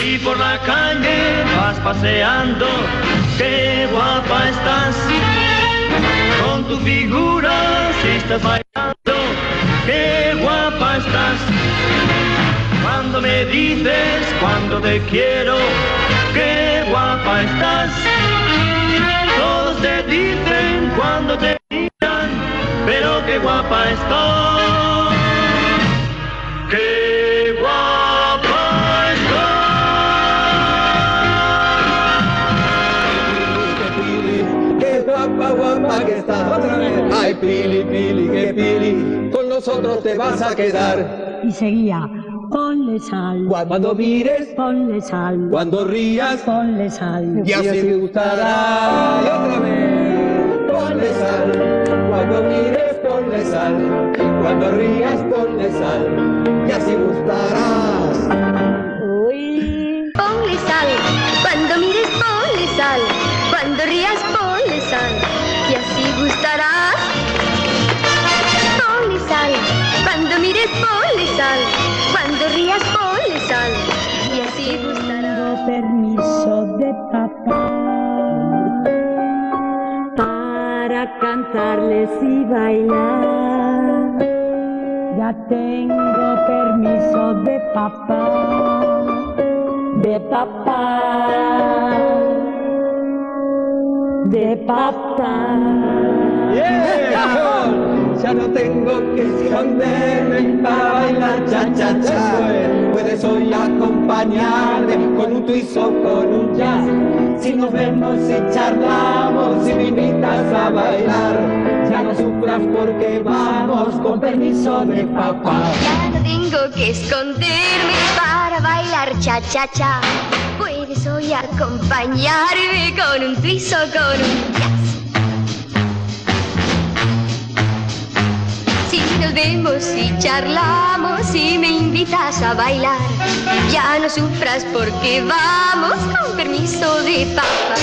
Si por la calle vas paseando, qué guapa estás. Con tu figura si estás bailando, qué guapa estás. Cuando me dices cuando te quiero, qué guapa estás. Todos te dicen cuando te miran, pero qué guapa estás. Qué guapa que estás. Otra vez. Ay, Pili, Pili, que Pili, con nosotros te vas a quedar. Y seguía, ponle sal. Cuando mires, ponle sal. Cuando rías, ponle sal. Y así te gustará. Y otra vez, ponle sal. Cuando mires, ponle sal. Cuando rías, ponle sal. Y así gustarás. Gustarás. Ponle sal, cuando mires ponle sal, cuando rías ponle sal, y así gustarás. Tengo permiso de papá para cantarles y bailar. Ya tengo permiso de papá, de papá, de papá. Yeah. Ya no tengo que esconderme para bailar cha cha cha. Puedes hoy acompañarme con un twist o con un jazz. Si nos vemos y charlamos y me invitas a bailar, ya no sufras porque vamos con permiso de papá. Ya no tengo que esconderme para bailar cha Puedes hoy acompañarme con un twist con un jazz. Si nos vemos y charlamos y me invitas a bailar, ya no sufras porque vamos con permiso de papá.